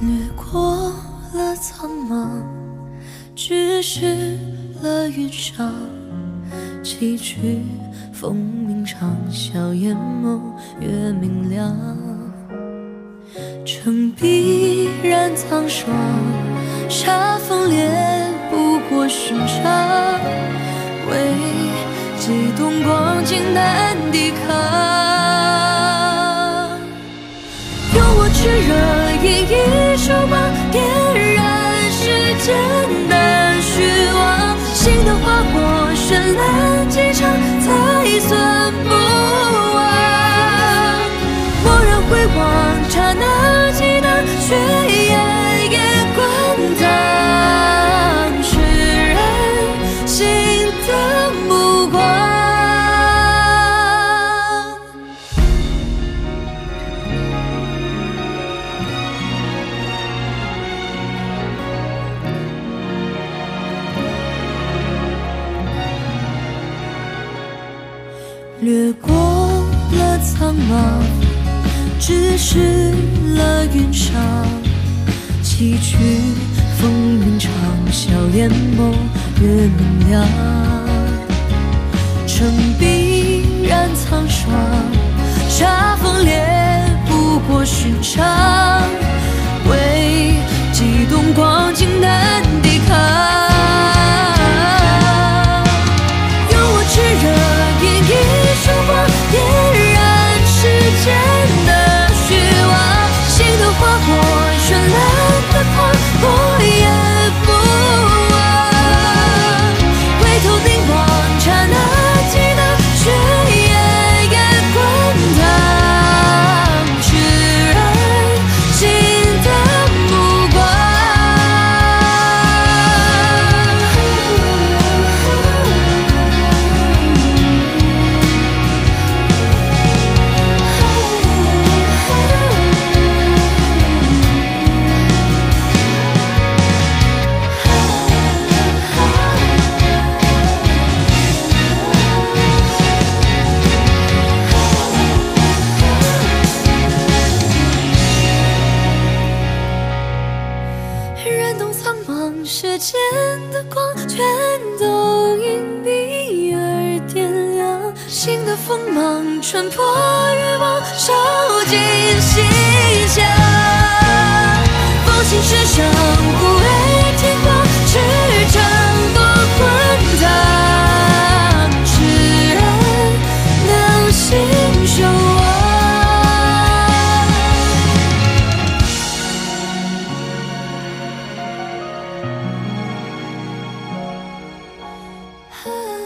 掠过了苍茫，只是了云上，崎岖风鸣长啸，眼眸越明亮。城壁苍霜，沙风烈不过寻常，为激动光景难抵抗。用我炽热引一束光，掠过了苍茫，直视了云上，崎岖风云长啸，眼眸越明亮。城壁染苍霜，煞风烈不过寻常，绚烂的光，我燃动苍茫世间的光，全都因你而点亮。心的锋芒穿破欲望，烧尽心墙。Oh.